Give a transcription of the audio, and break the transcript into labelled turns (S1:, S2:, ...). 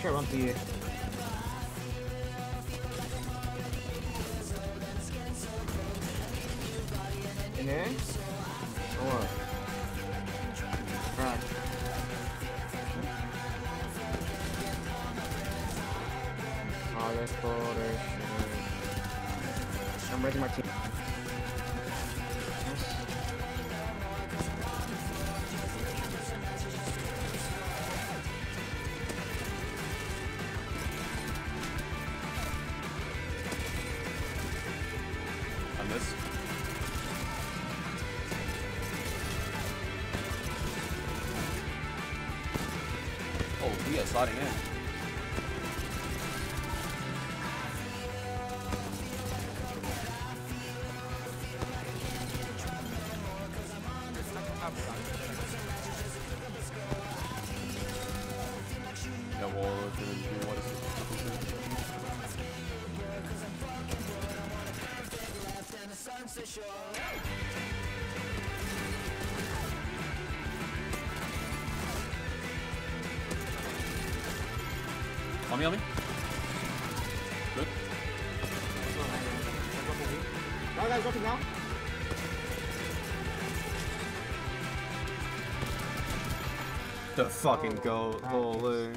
S1: sure I want the... In there? Or... Right. Oh, that's bullshit. I'm raising my team.
S2: This. Oh, we are sliding in. Yeah, On me, on me. Good.
S1: Now, guys, dropping now.
S2: The fucking go,
S1: practice.
S2: holy.